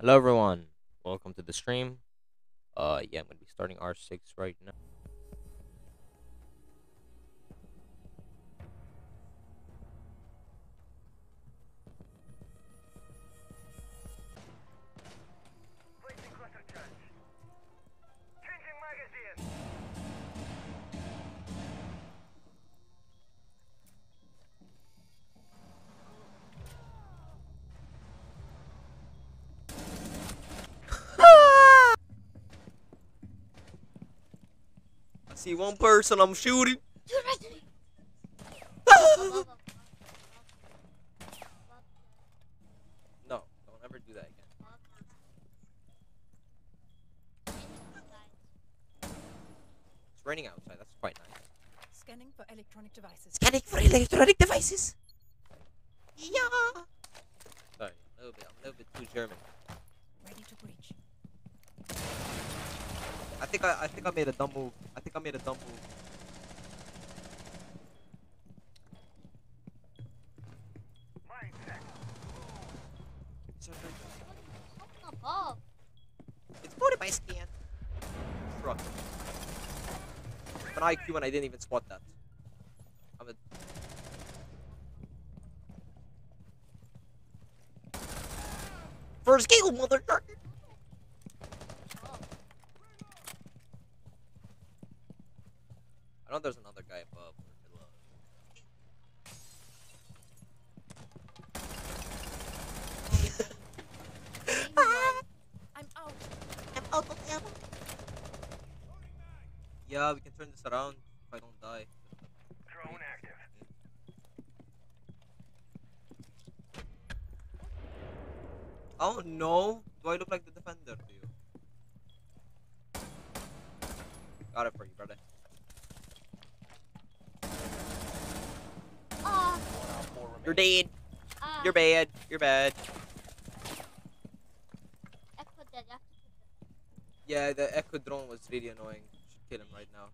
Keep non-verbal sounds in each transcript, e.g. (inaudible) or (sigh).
Hello everyone, welcome to the stream. Uh, yeah, I'm gonna be starting R6 right now. One person, I'm shooting. No, don't ever do that again. It's raining outside, that's quite nice. Scanning for electronic devices. Scanning for electronic devices. Yeah. Sorry, I'm a little bit, I'm a little bit too German. I think I, I think I made a dumb move. I think I made a dumb move. It's voted by scan. Truck. An IQ and I didn't even spot that. I'm a. First kill, motherfucker! Know there's another guy above. I'm out. I'm out of ammo. Yeah, we can turn this around if I don't die. Drone active. Oh no! Do I look like the defender to you? Got it for you, brother. Ah, You're dead. ah. You're bad. You're bad. Echo dead. Echo Yeah, the Echo drone was really annoying. Should kill him right now.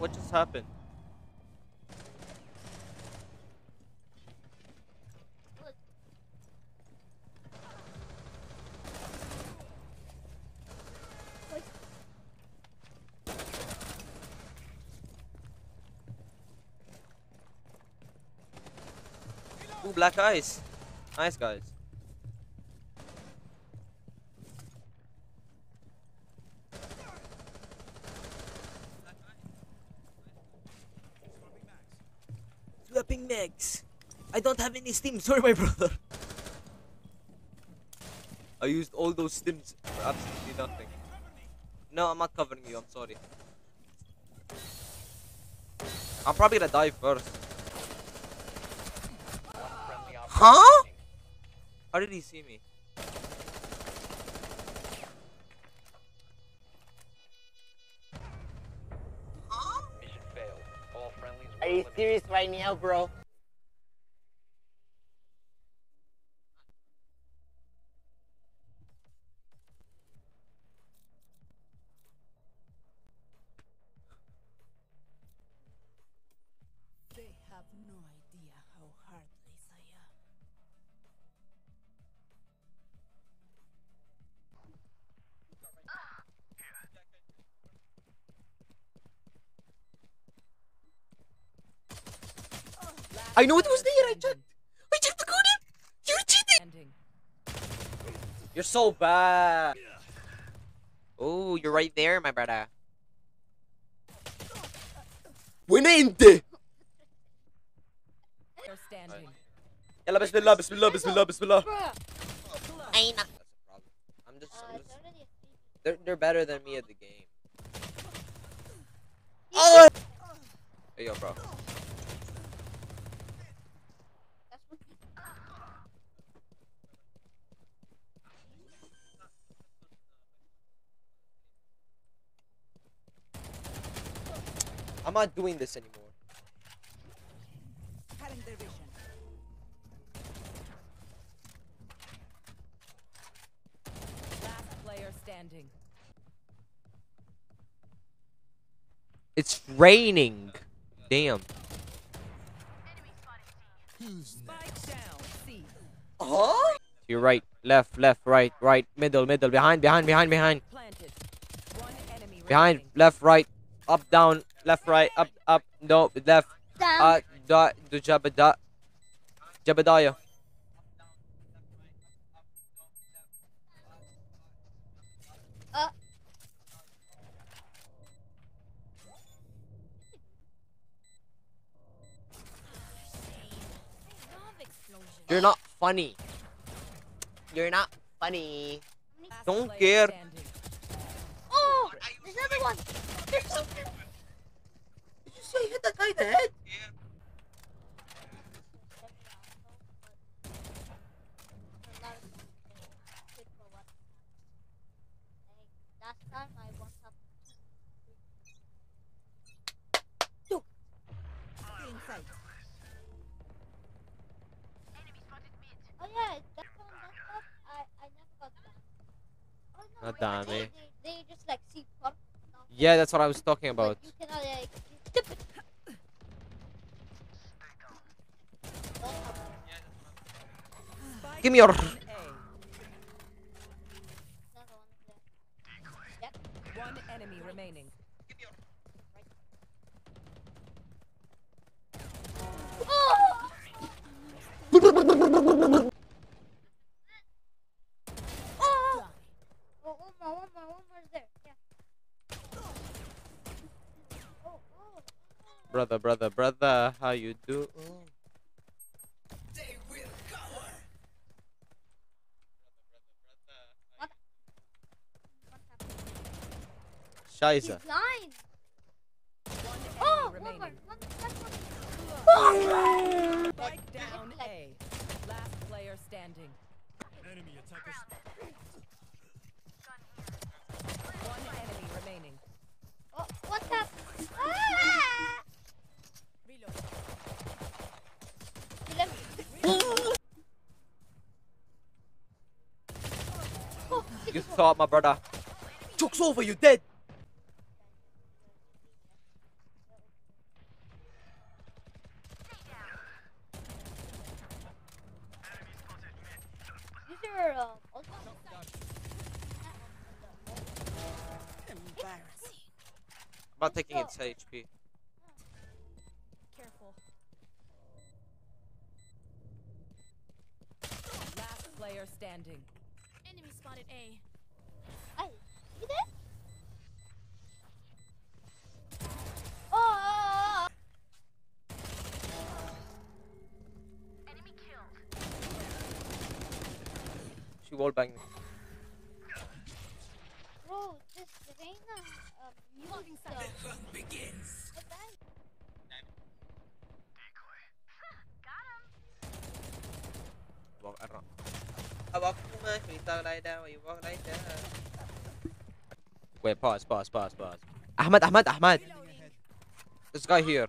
What just happened? Ooh, black eyes. Nice guys. Swapping mags. I don't have any stim. (laughs) Sorry, my brother. I used all those stims for absolutely nothing. No, I'm not covering you. I'm sorry. I'm probably gonna die first. One friendly operator Huh? How did he see me? Mission failed. All friendlies were Are you serious right now, bro? I know it was there. I checked. I checked the code. You're cheating. Ending. You're so bad. Oh, you're right there, my brother. وين انت They're standing. يلا بسم الله بسم الله بسم الله بسم الله Bruh. اين I'm just, Uh, I'm it's just already a three. they're, they're better than me at the game Oh! hey yo bro I'm not doing this anymore. Cutting their vision. Last player standing. it's raining. Damn. Spike down. C. huh? To your right. Left left right right. Middle middle. Behind behind behind behind. Planted. One enemy behind. left right. Up down left right up up no left Down. uh da do jabada jabadaya Uh. you're not funny you're not funny Don't care. Oh! There's another one! There's something! Did you hit that guy in the head Last time I won up. In sight. Oh yeah, that one, that stuff, I, I never got that. Oh no, Not wait, damn they, it. they, they just like see yeah that's what i was talking but about you cannot like, you tip it. Don't have it. Spike Give me your- down A. Another one there. One enemy remaining. Oh! Oh! Oh, one more, one more, one more is there. Yeah. Oh, oh. brother brother brother how you do What happened? He's Scheiße. blind. One enemy Oh, one more, one, one more. Spike down A. Last player standing. One enemy remaining. Oh, what happened? Ah! Reload. He left. Oh, You 64. thought my brother. Joke's over, you dead. Use your um, ultimate. Embarrassing. I'm not taking its HP. Careful. Last player standing. Enemy spotted A. Ay, you there? Oh, oh, oh, oh. She wall banged me. oh. bro, this Reyna um, Blocking used sight. uh, begins. the bag. Walk around. I walk too much, we talk like that, we walk like that. Wait, pause, pause, pause, pause. Ahmad, Ahmad, Ahmad. This guy here.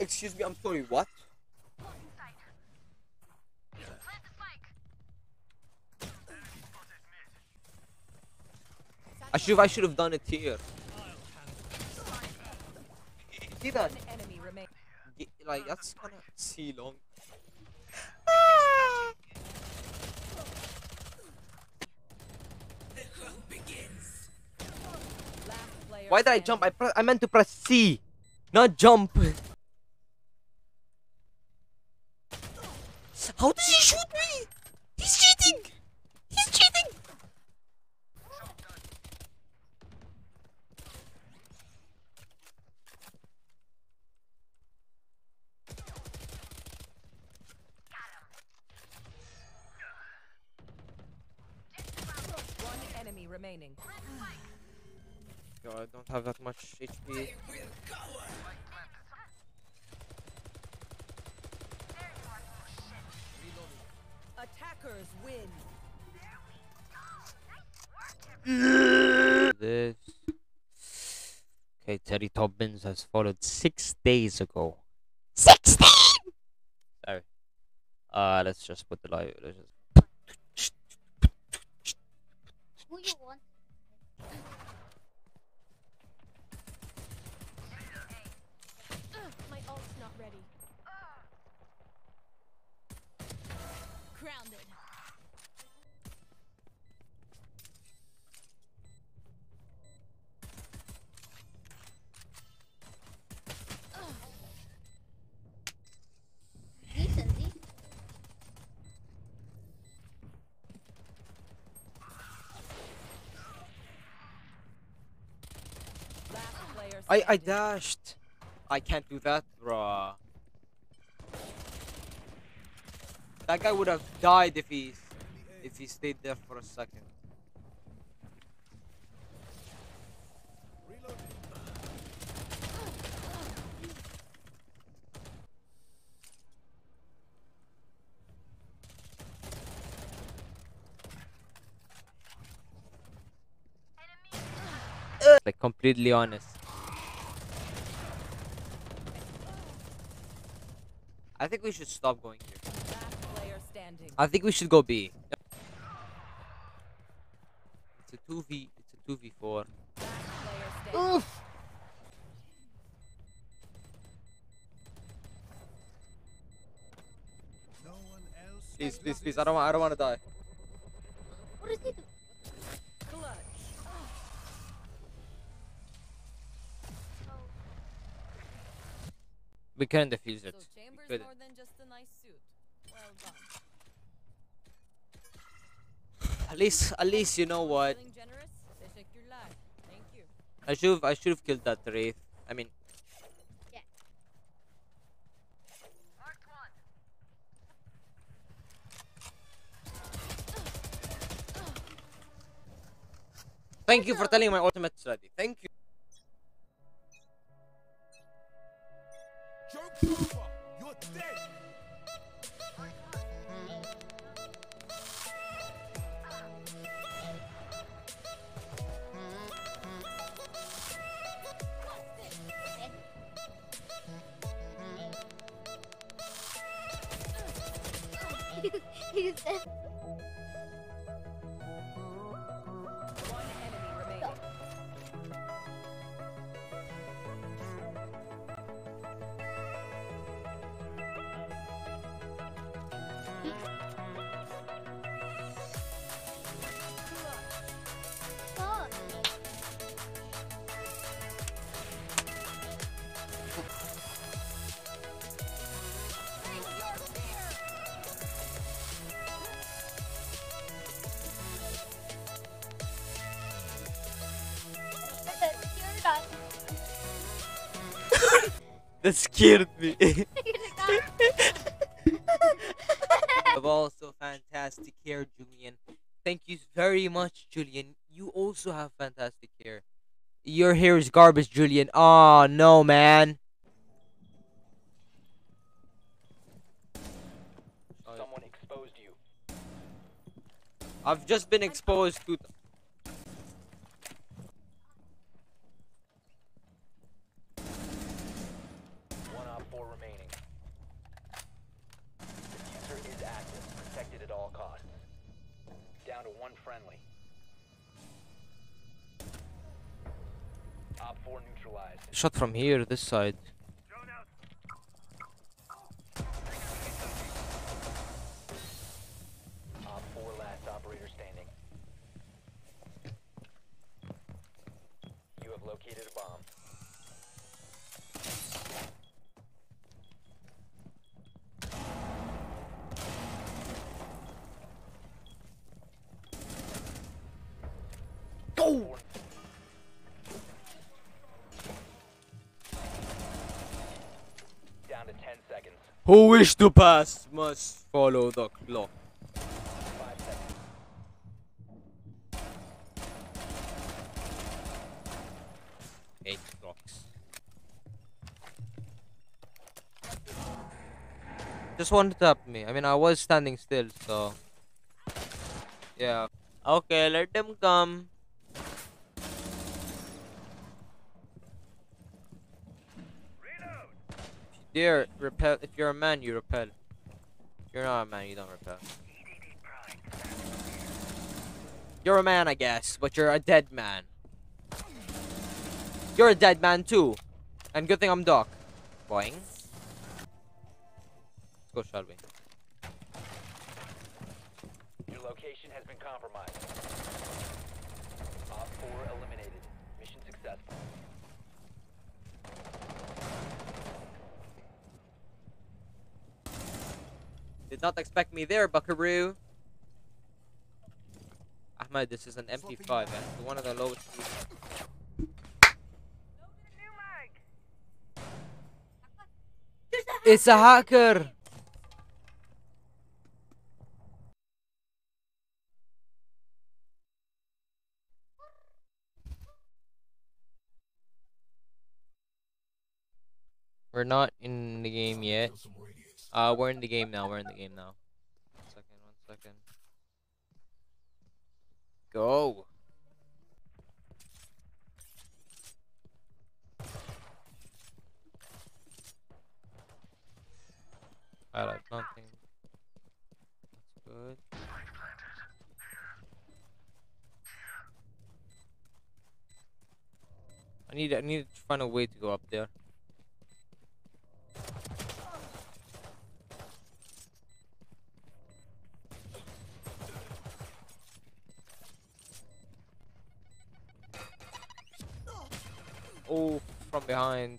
Excuse me, I'm sorry, what? I should I should have done it here. See that? One enemy remaining. Ge- Like that's (laughs) kind of see long. Why did I jump? I I meant to press C, not jump. (laughs) How did he shoot me? He's cheating. He's cheating. remaining. Yo, I don't have that much HP. Attackers win. This. Okay, Teddy Tobbins has followed six days ago. Sixteen. Sorry. Uh, let's just put the live. Let's just... Who you want? Ugh, my ult's not ready. Grounded. Decent, decent. Last player I I dashed. I can't do that, bruh. That guy would have died if he if he stayed there for a second. Like completely honest. I think we should stop going here. Last player standing. I think we should go B. It's a two v. It's a two v four. Last player standing. Please, please, please. I don't. want- I don't want to die. What is he doing? We can defuse So it. Chambers more than just a nice suit. Well done. At least, at least you know what. Feeling generous? Teşekkürler. Thank you. I should have. I should have killed that wraith. I mean, thank you for telling my ultimate ready. Thank you. That scared me. (laughs) You're done. have also fantastic hair, Julian. Thank you very much, Julian. You also have fantastic hair. Your hair is garbage, Julian. Oh no, man. Someone exposed you. I've just been exposed to. One OPFOR remaining. Defuser is active, protected at all costs. Down to one friendly. OPFOR neutralized. Shot from here, this side. Who wish to pass must follow the clock. Eight blocks. Just one tapped me. I mean, I was standing still, so... Yeah. Okay, let them come. Dare repel, if you're a man, you repel. If you're not a man, you don't repel. You're a man, I guess, but you're a dead man. You're a dead man too. And good thing I'm Doc. Boing. Let's go, shall we? Your location has been compromised. Did not expect me there, Buckaroo. Ahmed, this is an MP5, eh? One of the lowest. It's a hacker! We're not in the game yet. Uh, we're in the game now. We're in the game now. One second, one second. Go. Alright, nothing. That's good. I need I need to find a way to go up there. Oh, from behind.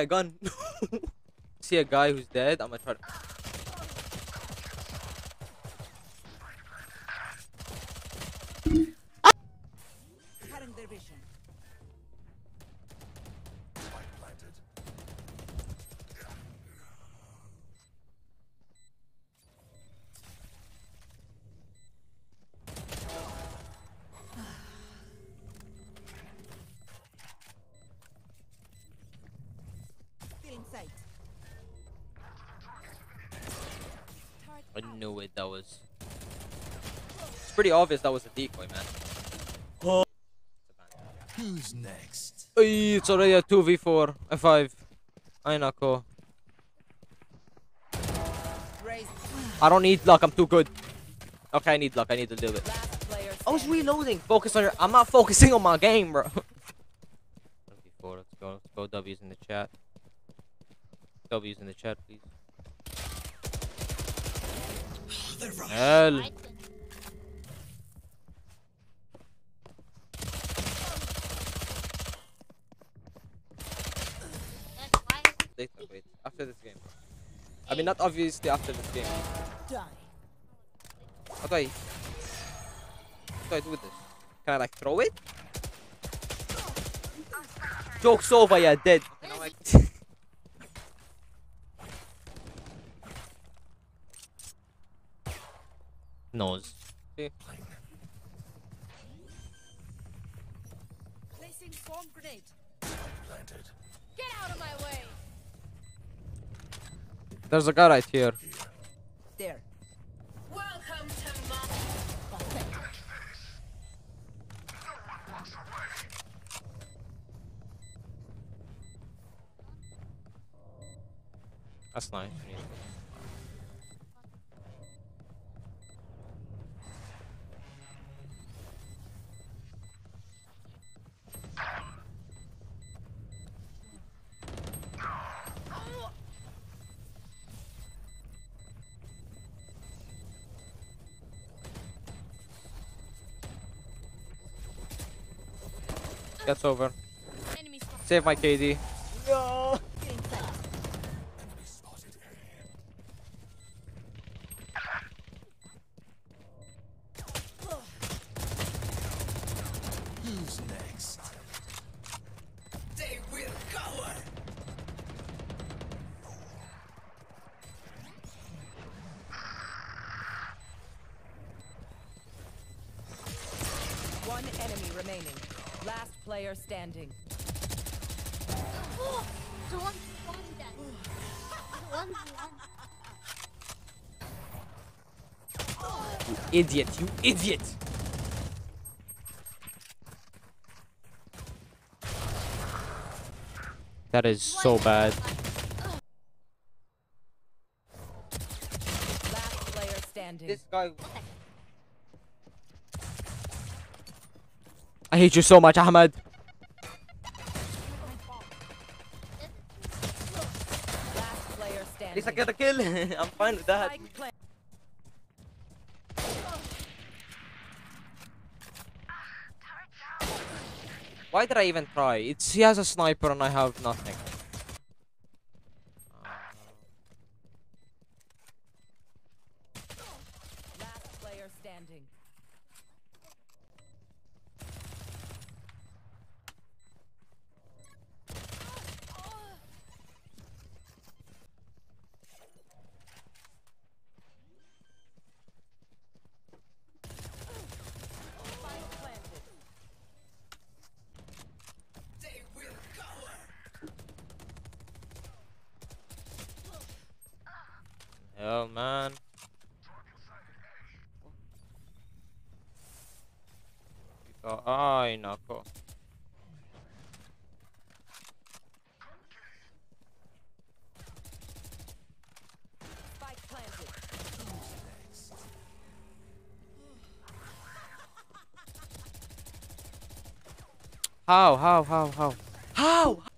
Buy a gun. (laughs) See a guy who's dead. I'm gonna try to. Knew it. That was. It's pretty obvious that was a decoy, man. Oh. Who's next? Ay, it's already a 2v4. a 5. Ay, nako. Raise. I don't need luck. I'm too good. Okay, I need luck. I need to do it. I was reloading. Focus on your. I'm not focusing on my game, bro. 2v4. Let's go. Let's go. W's in the chat. W's in the chat, please. Hell. Right. Then why Later, wait. After this game. I mean, not obviously after this game. Die. How do I? How do I do this? Can I like throw it? Joke's over, you're dead. (laughs) knows. Placing grenade. Planted. Get out of my way. There's a guy right here. There. Welcome to my That's nice. Gets over. Save my KD. Spotted Idiot, you idiot! That is so bad. Last player standing. This guy. I hate you so much, Ahmed. Last player At standing. least I get a kill. I'm fine with that. Spike plant- Why did I even try? It's he has a sniper and I have nothing. Last player standing. Spike planted. They will cover. Hell, man. Ikaw, ay, nako. Spike. How, how, how, how? How?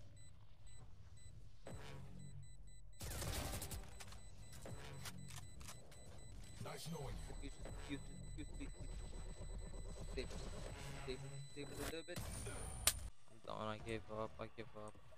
I give up.